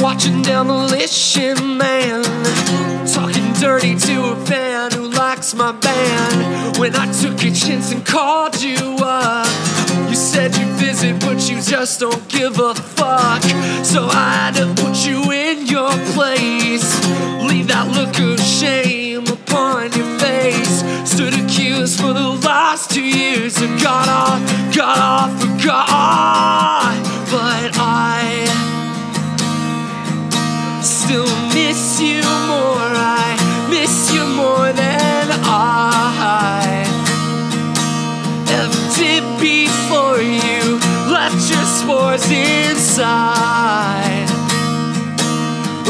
watching Demolition Man, talking dirty to a fan who likes my band. When I took a chance and called you up, you said you'd visit, but you just don't give a fuck. So I had to put you in your place, leave that look of shame upon your face. Stood accused for the last two years and got off, got off, got off. But I still miss you more. I miss you more than I ever did before you left your spores inside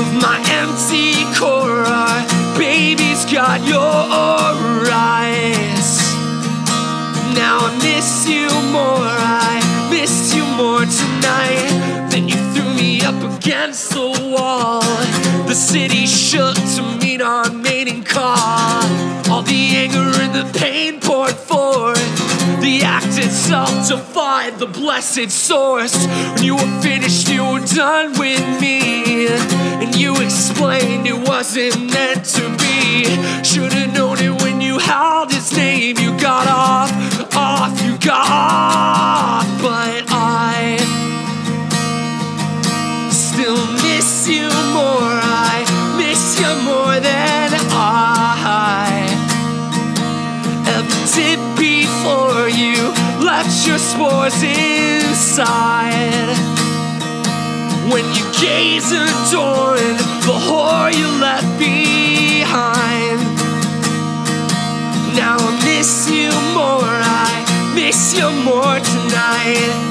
of my empty core. Our baby's got your eyes. Now I miss you more. I miss you more tonight. Then you threw me up against the wall. The city shook to meet our mating call. All the anger and the pain poured forth. The act itself defied the blessed source. When you were finished, you were done with me. And you explained it wasn't meant to be. Should've known it when you held his name. You got off, off, you got off. But I still miss you more. Than I did before you left your spores inside. When you gaze adoring the whore you left behind. Now I miss you more, I miss you more tonight.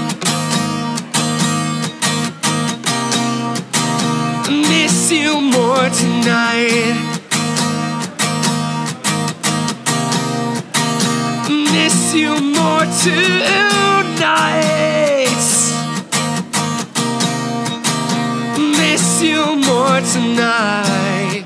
You more tonight. Miss you more tonight.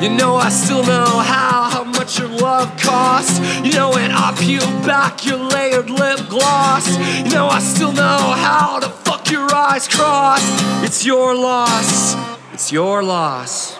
You know I still know how, how much your love costs. You know when I peel back your layered lip gloss. You know I still know how to fuck your eyes crossed. It's your loss. It's your loss.